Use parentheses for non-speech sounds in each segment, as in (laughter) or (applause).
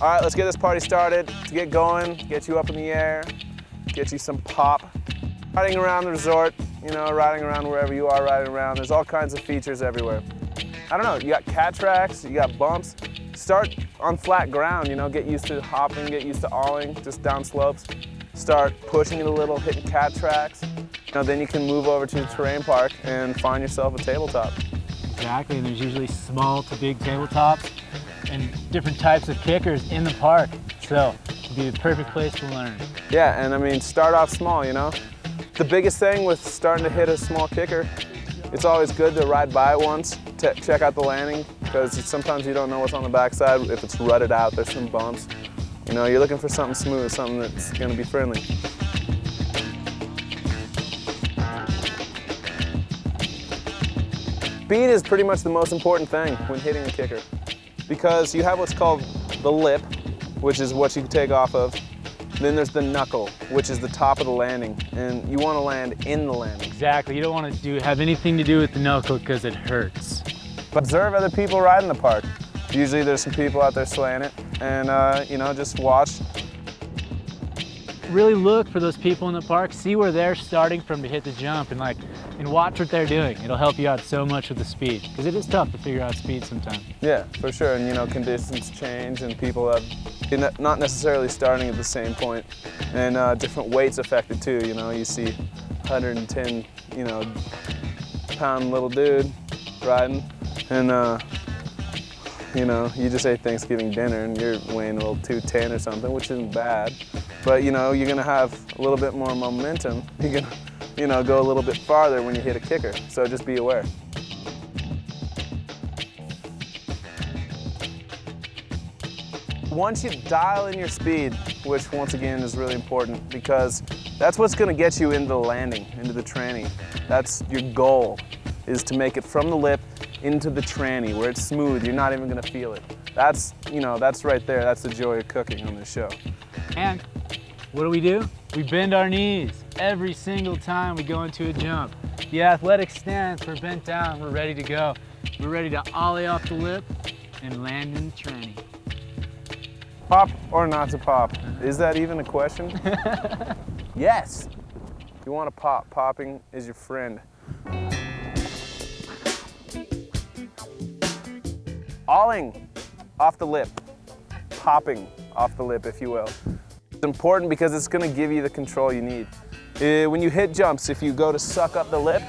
All right, let's get this party started. To get going, get you up in the air, get you some pop. Riding around the resort, you know, riding around wherever you are riding around, there's all kinds of features everywhere. I don't know, you got cat tracks, you got bumps. Start on flat ground, you know, get used to hopping, get used to awing, just down slopes. Start pushing it a little, hitting cat tracks. You know, then you can move over to the terrain park and find yourself a tabletop. Exactly, and there's usually small to big tabletops and different types of kickers in the park. So it'd be the perfect place to learn. Yeah, and I mean, start off small, you know? The biggest thing with starting to hit a small kicker, it's always good to ride by once, check out the landing, because sometimes you don't know what's on the backside. If it's rutted out, there's some bumps. You know, you're looking for something smooth, something that's gonna be friendly. Speed is pretty much the most important thing when hitting a kicker because you have what's called the lip, which is what you take off of. Then there's the knuckle, which is the top of the landing, and you want to land in the landing. Exactly. You don't want to do have anything to do with the knuckle because it hurts. Observe other people riding the park. Usually there's some people out there slaying it, and uh, you know, just watch really look for those people in the park, see where they're starting from to hit the jump and like, and watch what they're doing. It'll help you out so much with the speed because it is tough to figure out speed sometimes. Yeah, for sure. And you know, conditions change and people have not necessarily starting at the same point and uh, different weights affected too. You know, you see 110, you know, pound little dude riding and uh, you know, you just ate Thanksgiving dinner and you're weighing a little 210 or something, which isn't bad. But you know, you're gonna have a little bit more momentum. (laughs) You're gonna, you know, go a little bit farther when you hit a kicker. So just be aware. Once you dial in your speed, which once again is really important because that's what's gonna get you into the landing, into the tranny. That's your goal, is to make it from the lip into the tranny where it's smooth, you're not even gonna feel it. That's, you know, that's right there, that's the joy of cooking on this show. And what do we do? We bend our knees every single time we go into a jump. The athletic stance, we're bent down, we're ready to go. We're ready to ollie off the lip and land in the tranny. Pop or not to pop? Is that even a question? (laughs) yes. If you want to pop, popping is your friend. Ollieing off the lip, popping off the lip, if you will. It's important because it's gonna give you the control you need. Uh, when you hit jumps, if you go to suck up the lip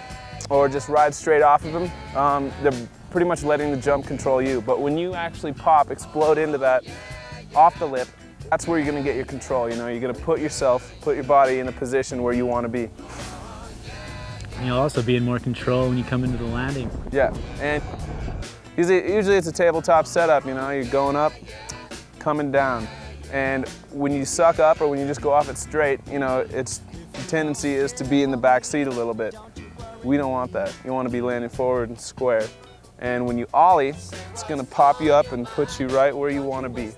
or just ride straight off of them, um, they're pretty much letting the jump control you. But when you actually pop, explode into that off the lip, that's where you're gonna get your control, you know? You're gonna put yourself, put your body in a position where you wanna be. And you'll also be in more control when you come into the landing. Yeah, and usually, usually it's a tabletop setup, you know? You're going up, coming down. And when you suck up or when you just go off it straight, you know, its the tendency is to be in the back seat a little bit. We don't want that. You want to be landing forward and square. And when you ollie, it's going to pop you up and put you right where you want to be.